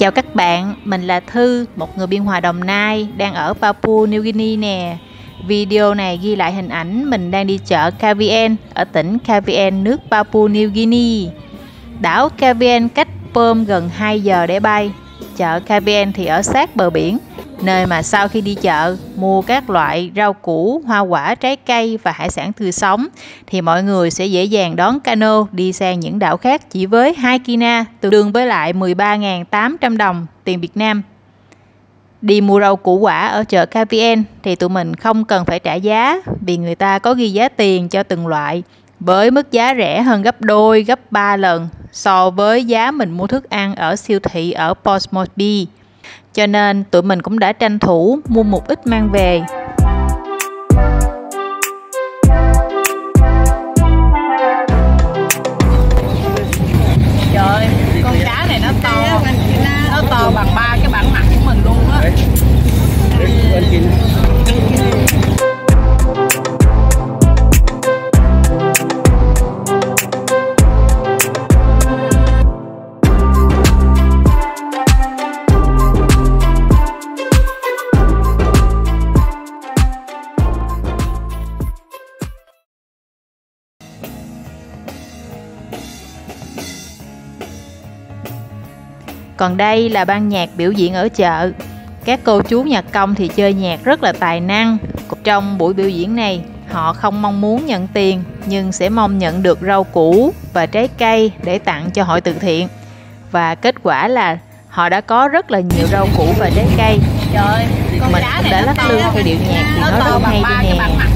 Chào các bạn, mình là Thư, một người biên hòa Đồng Nai, đang ở Papua New Guinea nè. Video này ghi lại hình ảnh mình đang đi chợ KVN ở tỉnh KVN nước Papua New Guinea. Đảo KVN cách Perm gần 2 giờ để bay. Chợ KVN thì ở sát bờ biển, nơi mà sau khi đi chợ mua các loại rau củ, hoa quả, trái cây và hải sản tươi sống thì mọi người sẽ dễ dàng đón cano đi sang những đảo khác chỉ với 2 kina tương đương với lại 13.800 đồng tiền Việt Nam. Đi mua rau củ quả ở chợ KVN thì tụi mình không cần phải trả giá vì người ta có ghi giá tiền cho từng loại với mức giá rẻ hơn gấp đôi, gấp 3 lần so với giá mình mua thức ăn ở siêu thị ở Portsmouth Bay. Cho nên tụi mình cũng đã tranh thủ mua một ít mang về. Còn đây là ban nhạc biểu diễn ở chợ. Các cô chú nhạc công thì chơi nhạc rất là tài năng. Trong buổi biểu diễn này, họ không mong muốn nhận tiền nhưng sẽ mong nhận được rau củ và trái cây để tặng cho hội từ thiện. Và kết quả là họ đã có rất là nhiều rau củ và trái cây. Trời ơi, con Mình cũng đã lắc lư theo điệu nhạc thì Nó rất hay đi nè.